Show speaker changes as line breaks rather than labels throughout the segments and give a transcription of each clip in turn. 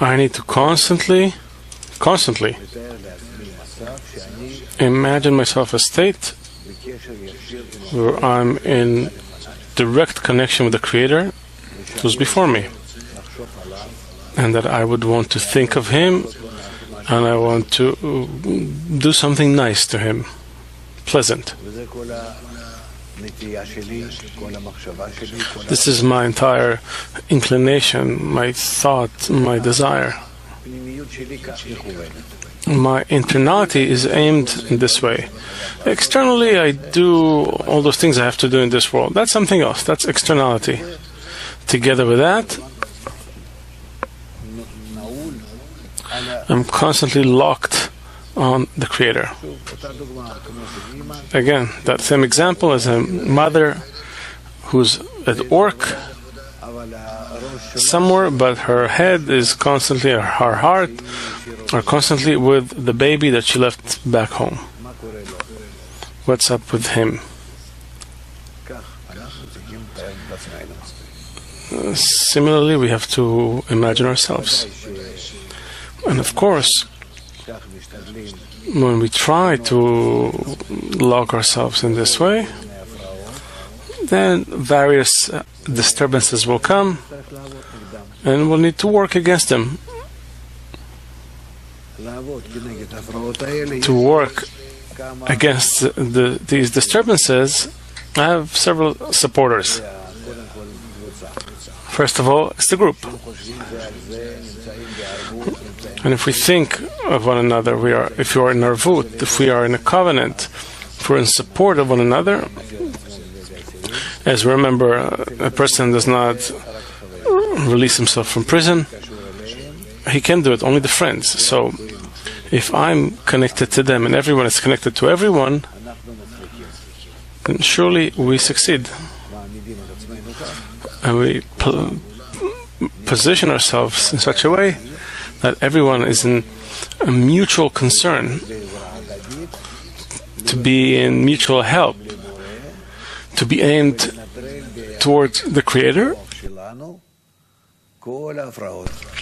I need to constantly, constantly imagine myself a state where I'm in direct connection with the Creator who's before me. And that I would want to think of Him and I want to do something nice to Him, pleasant. This is my entire inclination, my thought, my desire. My internality is aimed in this way. Externally, I do all those things I have to do in this world. That's something else. That's externality. Together with that, I'm constantly locked on the Creator. Again, that same example is a mother who's at work somewhere, but her head is constantly, her heart are constantly with the baby that she left back home. What's up with him? Similarly, we have to imagine ourselves. And of course, when we try to lock ourselves in this way, then various uh, disturbances will come and we'll need to work against them. To work against the, these disturbances, I have several supporters. First of all, it's the group. And if we think of one another, we are, if you are in arvut, if we are in a covenant, if we're in support of one another, as we remember, a person does not release himself from prison, he can do it, only the friends. So if I'm connected to them and everyone is connected to everyone, then surely we succeed. And we position ourselves in such a way that everyone is in a mutual concern to be in mutual help, to be aimed towards the Creator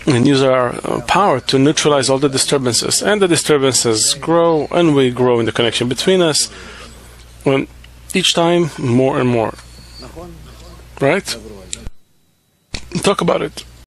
and use our uh, power to neutralize all the disturbances. And the disturbances grow, and we grow in the connection between us. Each time, more and more. Right? Talk about it.